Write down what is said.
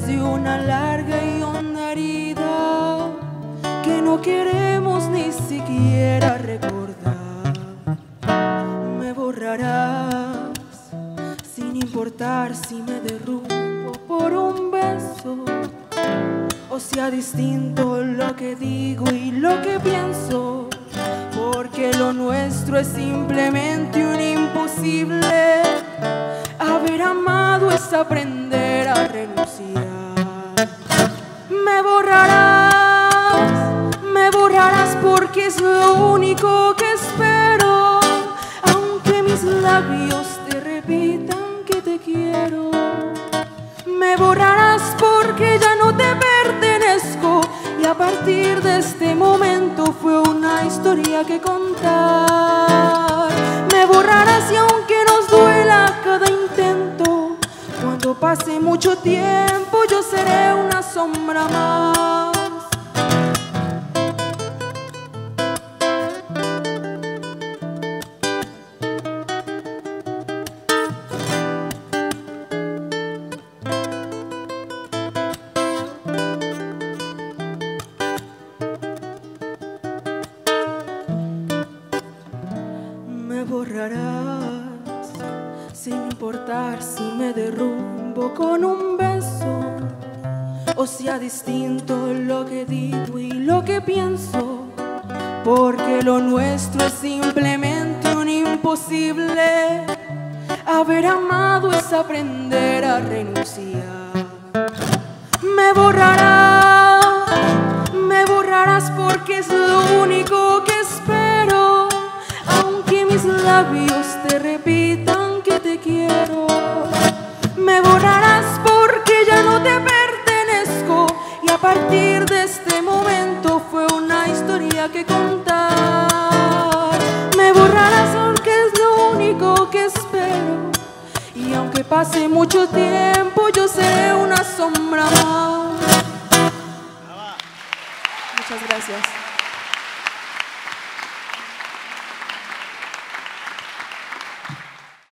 de una larga y honda herida que no queremos ni siquiera recordar. Me borrarás sin importar si me derrumbo por un beso o sea distinto lo que digo y lo que pienso, porque lo nuestro es simplemente un imposible. Haber amado es aprender a renunciar. Me borrarás, me borrarás porque es lo único que espero, aunque mis labios te repitan que te quiero. Me borrarás porque ya no te pertenezco y a partir de este momento fue una historia que contar. Pase mucho tiempo yo seré una sombra más. Me borrarás sin importar si me derrumbo con un beso o sea distinto lo que digo y lo que pienso, porque lo nuestro es simplemente un imposible. Haber amado es aprender a renunciar. Me borrarás, me borrarás porque es lo único que espero, aunque mis labios partir de este momento fue una historia que contar. Me borrarás porque es lo único que espero y aunque pase mucho tiempo yo seré una sombra más. Muchas gracias.